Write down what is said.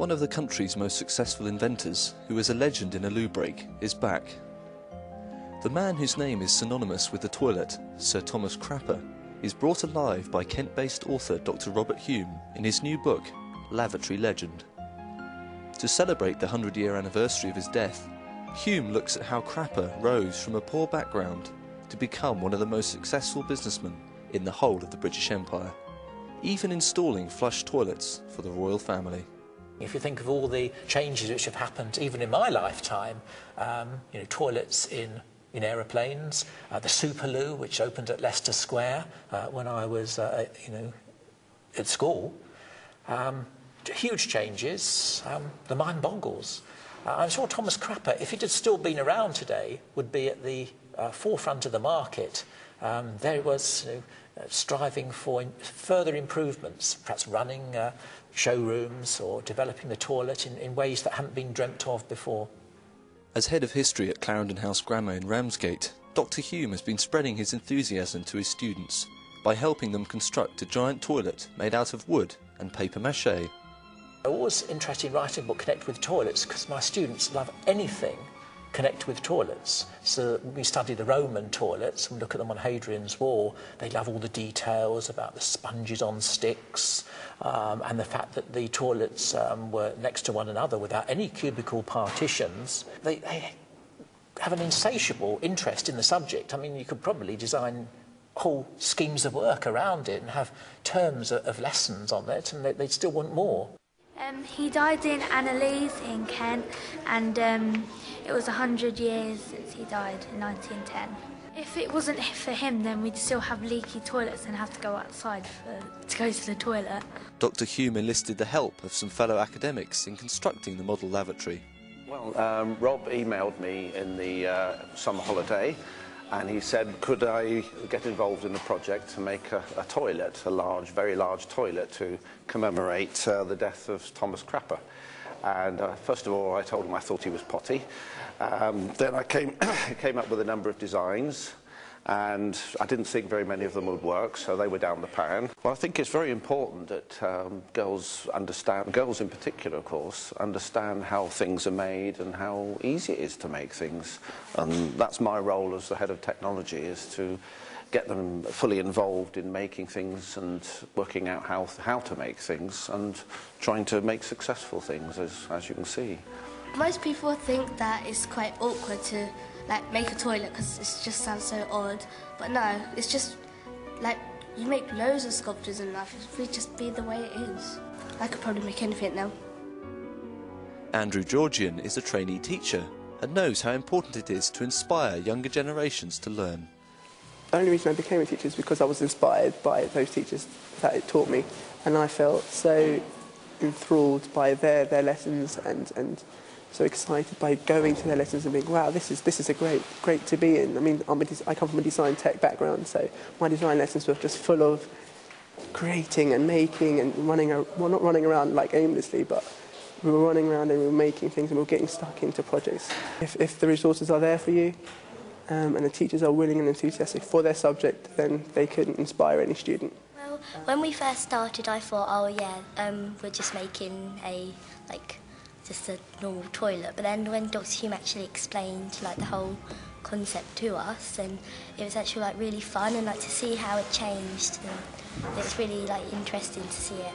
One of the country's most successful inventors, who is a legend in a loo break, is back. The man whose name is synonymous with the toilet, Sir Thomas Crapper, is brought alive by Kent based author Dr. Robert Hume in his new book, Lavatory Legend. To celebrate the 100 year anniversary of his death, Hume looks at how Crapper rose from a poor background to become one of the most successful businessmen in the whole of the British Empire, even installing flush toilets for the royal family. If you think of all the changes which have happened, even in my lifetime, um, you know, toilets in in aeroplanes, uh, the Superloo, which opened at Leicester Square uh, when I was, uh, you know, at school. Um, huge changes. Um, the mind boggles. Uh, I'm sure Thomas Crapper, if it had still been around today, would be at the uh, forefront of the market. Um, there he was you know, uh, striving for further improvements, perhaps running showrooms or developing the toilet in, in ways that hadn't been dreamt of before. As head of history at Clarendon House Grammar in Ramsgate, Dr. Hume has been spreading his enthusiasm to his students by helping them construct a giant toilet made out of wood and paper mache. I was interested in writing a book connected with toilets because my students love anything connect with toilets. So we study the Roman toilets, we look at them on Hadrian's Wall, they love all the details about the sponges on sticks um, and the fact that the toilets um, were next to one another without any cubicle partitions. They, they have an insatiable interest in the subject. I mean, you could probably design whole schemes of work around it and have terms of, of lessons on it, and they, would still want more. Um, he died in Anerley in Kent, and um, it was 100 years since he died in 1910. If it wasn't for him, then we'd still have leaky toilets and have to go outside for, to go to the toilet. Dr. Hume enlisted the help of some fellow academics in constructing the model lavatory. Well, um, Rob emailed me in the uh, summer holiday and he said, could I get involved in the project to make a, a toilet, a large, very large toilet to commemorate uh, the death of Thomas Crapper. And uh, first of all, I told him I thought he was potty. Um, then I came, came up with a number of designs and I didn't think very many of them would work, so they were down the pan. Well, I think it's very important that um, girls understand, girls in particular, of course, understand how things are made and how easy it is to make things. And that's my role as the head of technology, is to get them fully involved in making things and working out how, how to make things and trying to make successful things, as, as you can see. Most people think that it's quite awkward to like make a toilet because it just sounds so odd. But no, it's just like you make loads of sculptures in life. It would just be the way it is. I could probably make anything now. Andrew Georgiou is a trainee teacher and knows how important it is to inspire younger generations to learn. The only reason I became a teacher is because I was inspired by those teachers that it taught me, and I felt so enthralled by their, their lessons and, and so excited by going to their lessons and being, wow, this is, this is a great, great to be in. I mean, I'm a I come from a design tech background, so my design lessons were just full of creating and making and running, well, not running around like aimlessly, but we were running around and we were making things and we were getting stuck into projects. If, if the resources are there for you um, and the teachers are willing and enthusiastic for their subject, then they can inspire any student. When we first started, I thought, oh yeah, um, we're just making a like just a normal toilet. But then when Dr. Hume actually explained like the whole concept to us, and it was actually like really fun and like to see how it changed. And it was really like interesting to see it.